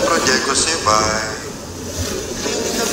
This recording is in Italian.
Pra onde é que você vai? Menina